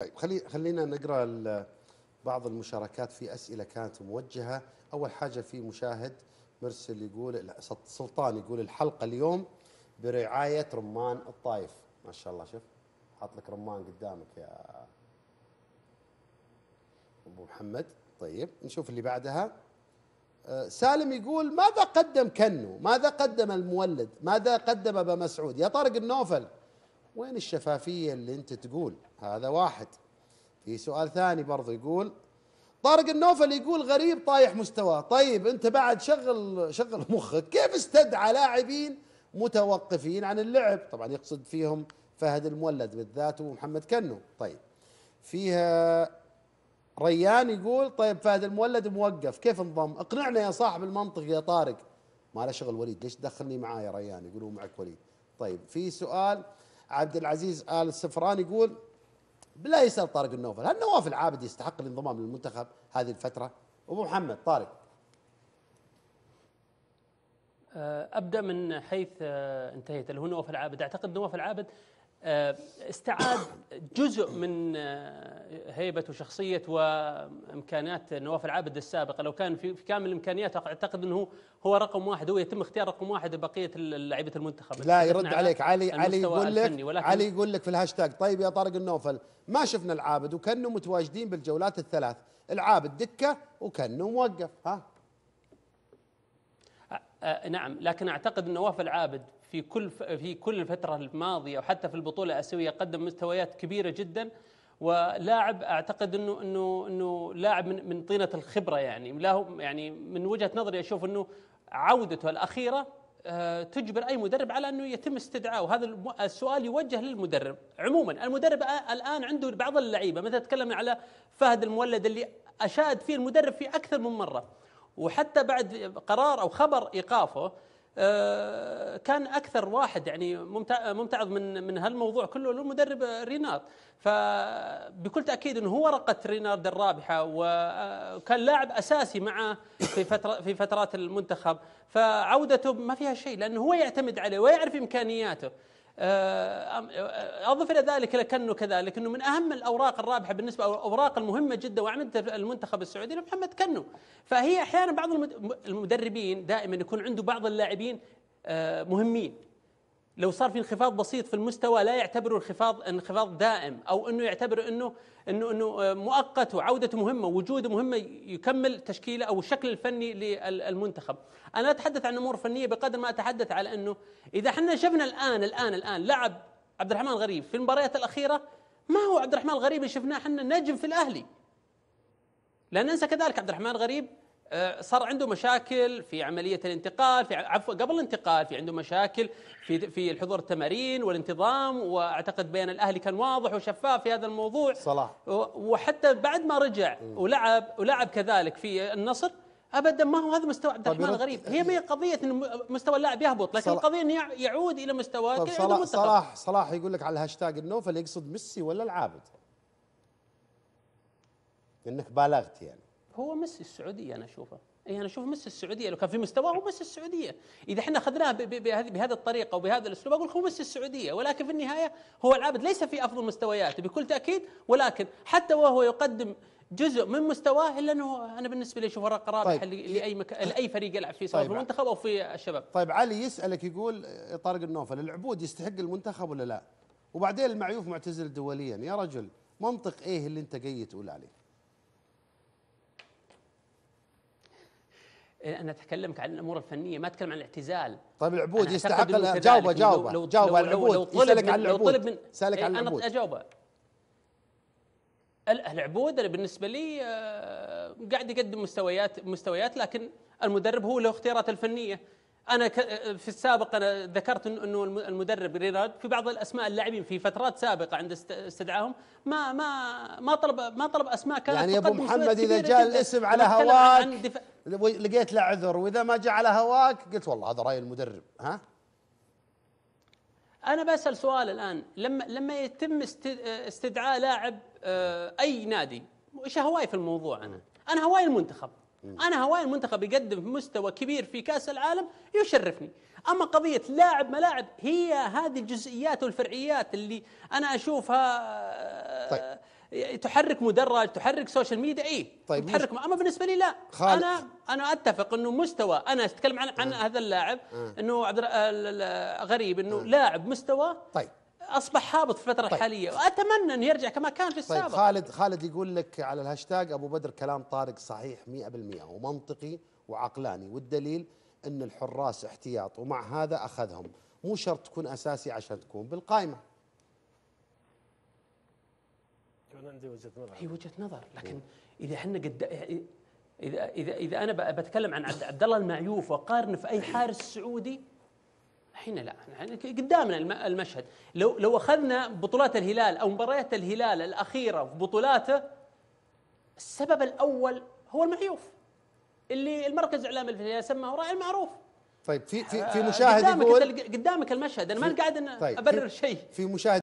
طيب خلي خلينا نقرأ بعض المشاركات في أسئلة كانت موجهة. أول حاجة في مشاهد مرسل يقول سلطان يقول الحلقة اليوم برعاية رمان الطايف. ما شاء الله شوف حاط لك رمان قدامك يا أبو محمد. طيب نشوف اللي بعدها. آه، سالم يقول ماذا قدم كنو؟ ماذا قدم المولد؟ ماذا قدم أبا مسعود؟ يا طارق النوفل. وين الشفافية اللي انت تقول؟ هذا واحد. في سؤال ثاني برضو يقول طارق النوفل يقول غريب طايح مستواه. طيب انت بعد شغل شغل مخك كيف استدعى لاعبين متوقفين عن اللعب؟ طبعا يقصد فيهم فهد المولد بالذات ومحمد كنو. طيب فيها ريان يقول طيب فهد المولد موقف كيف انضم؟ اقنعنا يا صاحب المنطق يا طارق. ما له شغل وليد ليش تدخلني معاه يا ريان؟ يقولوا معك وليد. طيب في سؤال عبد العزيز آل السفران يقول بالله يسأل طارق النوفل هل نواف العابد يستحق الانضمام للمنتخب هذه الفترة؟ أبو محمد طارق. أبدأ من حيث آه، انتهيت اللي هو نواف العابد. أعتقد نواف العابد استعاد جزء من آه، هيبه وشخصيه وإمكانيات نواف العابد السابقة. لو كان في كامل الإمكانيات اعتقد إنه هو رقم واحد. هو يتم اختيار رقم واحد بقيه لعيبة المنتخب. لا يرد عليك. علي علي يقول لك علي يقول لك في الهاشتاج طيب يا طارق النوفل ما شفنا العابد وكانوا متواجدين بالجولات الثلاث. العابد دكة وكانوا موقف ها؟ آه، نعم لكن أعتقد إن نواف العابد في كل في كل الفترة الماضية وحتى في البطولة الأسيوية قدم مستويات كبيرة جدا. ولاعب أعتقد إنه إنه إنه لاعب من من طينة الخبرة يعني. له يعني من وجهة نظري أشوف إنه عودته الأخيرة آه، تجبر أي مدرب على إنه يتم استدعائه وهذا السؤال يوجه للمدرب. عموما المدرب الآن عنده بعض اللعيبة. مثلا تكلمنا على فهد المولد اللي أشاد فيه المدرب في أكثر من مرة. وحتى بعد قرار أو خبر إيقافه كان أكثر واحد يعني ممتع- ممتعض من من هالموضوع كله له المدرب رينارد فبكل تأكيد إنه هو ورقه رينارد الرابحة وكان لاعب أساسي معه في فتره في فترات المنتخب. فعودته ما فيها شيء لأنه هو يعتمد عليه ويعرف إمكانياته. آه، آه، أضف إلى ذلك لكنه كذلك انه من أهم الأوراق الرابحة بالنسبة أو الأوراق المهمة جدا واعمده المنتخب السعودي محمد كنو. فهي أحيانا بعض المد- المدربين دائما يكون عنده بعض اللاعبين آه، مهمين. لو صار في انخفاض بسيط في المستوى لا يعتبره انخفاض انخفاض دائم أو إنه يعتبر إنه إنه إنه آه، مؤقت وعودته مهمة وجوده مهمة يكمل تشكيلة أو الشكل الفني للمنتخب. أنا أتحدث عن امور فنيه بقدر ما أتحدث على إنه إذا إحنا شفنا الآن الآن الآن لعب عبد الرحمن الغريب في المباريات الأخيرة ما هو عبد الرحمن الغريب اللي شفناه إحنا نجم في الأهلي. لا ننسى كذلك عبد الرحمن الغريب آه، صار عنده مشاكل في عملية الانتقال في عفوا قبل الانتقال في عنده مشاكل في في الحضور التمارين والانتظام وأعتقد بين الأهلي كان واضح وشفاف في هذا الموضوع. صلاح. وحتى بعد ما رجع ولعب ولعب كذلك في النصر ابدا ما هو هذا مستوى عبد الرحمن الغريب هي ما هي قضية انه مستوى اللاعب يهبط لكن صلاح- القضية انه يع- يعود إلى مستواه طيب صلاح. صلاح صلاح يقول لك على الهاشتاج النوفل يقصد ميسي ولا العابد؟ إنك بالغت يعني. هو ميسي السعودية أنا أشوفه. اي أنا أشوف ميسي السعودية. لو كان في مستواه هو ميسي السعودية. إذا إحنا اخذناه بهذه الطريقة وبهذا الأسلوب أقول هو ميسي السعودية. ولكن في النهاية هو العابد ليس في أفضل مستوياته بكل تأكيد. ولكن حتى وهو يقدم جزء من مستواه إلا أنه أنا بالنسبة لي اشوفه رابحه طيب. لأي مك... لأي فريق يلعب فيه سواء طيب. في المنتخب أو في الشباب. طيب علي يسألك يقول يا طارق النوفل العبود يستحق المنتخب ولا لا؟ وبعدين المعيوف معتزل دوليا. يا رجل منطق إيه اللي أنت جاي تقول عليه أنا اتكلمك عن الأمور الفنية ما أتكلم عن الاعتزال. طيب العبود يستحق جاوبه جاوبه لو- جاوبه العبود. لو طلب يسألك عن لو طلب العبود من سالك إيه، عن أنا العبود. أجاوبه. ال- العبود أنا بالنسبة لي آه، قاعد يقدم مستويات مستويات لكن المدرب هو له اختياراته الفنية. أنا في السابق أنا ذكرت إنه المدرب رينارد في بعض الأسماء اللاعبين في فترات سابقة عند است- استدعائهم ما ما ما طلب ما طلب أسماء كانت يعني أبو محمد إذا جاء. الاسم على هواك. لقيت له عذر وإذا ما جاء على هواك قلت والله هذا رأي المدرب ها أنا بسأل سؤال الآن لما لما يتم است- استدعاء لاعب آه، أي نادي إيش هواي في الموضوع أنا؟ أنا هواي المنتخب أنا هواي المنتخب يقدم مستوى كبير في كأس العالم يشرفني أما قضية لاعب ملاعب هي هذه الجزئيات والفرعيات اللي أنا أشوفها آه، طيب. تحرك مدرج تحرك social media اي طيب، تحرك أما بالنسبة لي لا. خالد. أنا أنا أتفق إنه مستوى أنا أتكلم عن عن هذا اللاعب إنه عبد الر- ال- ال- غريب إنه لاعب مستوى طيب. أصبح هابط في الفترة طيب. الحالية. وأتمنى انه يرجع كما كان في طيب السابق. خالد خالد يقول لك على الهاشتاج أبو بدر كلام طارق صحيح 100% ومنطقي وعقلاني. والدليل إن الحراس احتياط ومع هذا أخذهم. مو شرط تكون أساسي عشان تكون بالقائمة. كان عندي وجهة نظر. هي وجهة نظر لكن إذا إحنا قد اذا اذا إذا أنا ب- بتكلم عن عبد الله المعيوف واقارنه في أي حارس سعودي الحين لا قدامنا الم- المشهد. لو لو أخذنا بطولات الهلال أو مباريات الهلال الأخيرة في بطولاته السبب الأول هو المعيوف. اللي المركز الإعلامي في الهلال سماه راعي المعروف. طيب في في في مشاهد قدامك يقول قدامك المشهد. أنا ما قاعد أن طيب أبرر شيء. في مشاهد